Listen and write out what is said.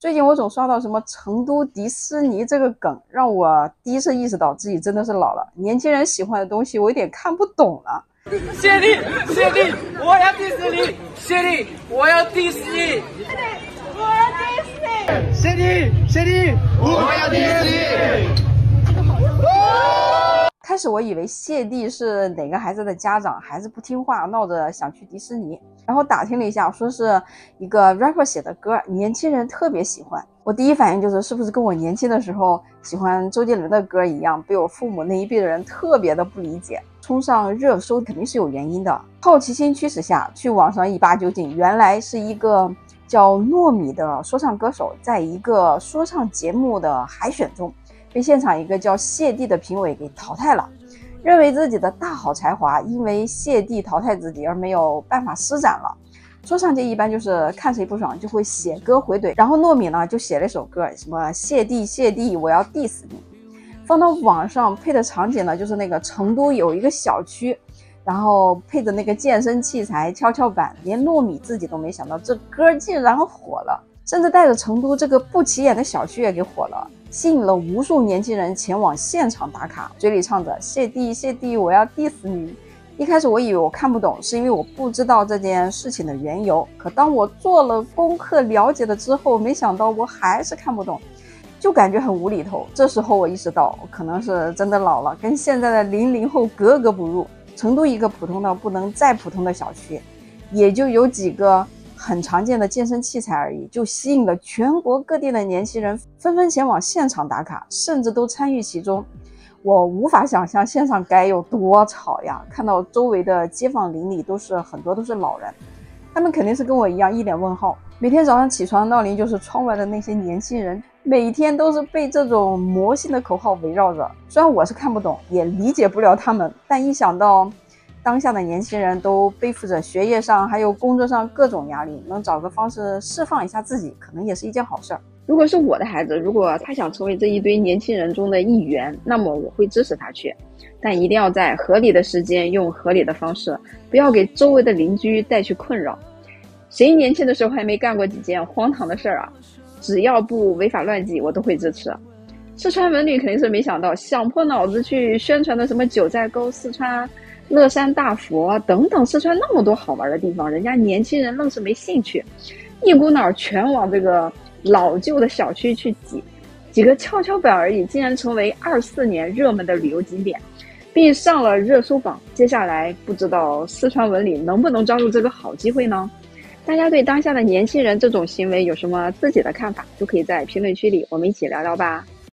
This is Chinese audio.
最近我总刷到什么成都迪士尼这个梗，让我第一次意识到自己真的是老了。年轻人喜欢的东西，我有点看不懂了。谢丽，谢丽，我要迪士尼。谢丽，我要迪士尼。我要迪士尼。谢丽，谢丽，我要迪士尼。开始我以为谢帝是哪个孩子的家长，孩子不听话，闹着想去迪士尼。然后打听了一下，说是一个 rapper 写的歌，年轻人特别喜欢。我第一反应就是，是不是跟我年轻的时候喜欢周杰伦的歌一样，被我父母那一辈的人特别的不理解，冲上热搜肯定是有原因的。好奇心驱使下去网上一扒究竟，原来是一个叫糯米的说唱歌手，在一个说唱节目的海选中。被现场一个叫谢帝的评委给淘汰了，认为自己的大好才华因为谢帝淘汰自己而没有办法施展了。说唱界一般就是看谁不爽就会写歌回怼，然后糯米呢就写了一首歌，什么谢帝谢帝我要 diss 你，放到网上配的场景呢就是那个成都有一个小区，然后配着那个健身器材跷跷板，连糯米自己都没想到这歌竟然火了，甚至带着成都这个不起眼的小区也给火了。吸引了无数年轻人前往现场打卡，嘴里唱着“谢帝谢帝，我要 diss 你”。一开始我以为我看不懂，是因为我不知道这件事情的缘由。可当我做了功课了解了之后，没想到我还是看不懂，就感觉很无厘头。这时候我意识到，可能是真的老了，跟现在的零零后格格不入。成都一个普通到不能再普通的小区，也就有几个。很常见的健身器材而已，就吸引了全国各地的年轻人纷纷前往现场打卡，甚至都参与其中。我无法想象现场该有多吵呀！看到周围的街坊邻里都是很多都是老人，他们肯定是跟我一样一脸问号。每天早上起床闹铃就是窗外的那些年轻人，每天都是被这种魔性的口号围绕着。虽然我是看不懂，也理解不了他们，但一想到……当下的年轻人都背负着学业上还有工作上各种压力，能找个方式释放一下自己，可能也是一件好事儿。如果是我的孩子，如果他想成为这一堆年轻人中的一员，那么我会支持他去，但一定要在合理的时间，用合理的方式，不要给周围的邻居带去困扰。谁年轻的时候还没干过几件荒唐的事儿啊？只要不违法乱纪，我都会支持。四川文旅肯定是没想到，想破脑子去宣传的什么九寨沟、四川。乐山大佛等等，四川那么多好玩的地方，人家年轻人愣是没兴趣，一股脑全往这个老旧的小区去挤，几个跷跷板而已，竟然成为二四年热门的旅游景点，并上了热搜榜。接下来不知道四川文旅能不能抓住这个好机会呢？大家对当下的年轻人这种行为有什么自己的看法，都可以在评论区里我们一起聊聊吧。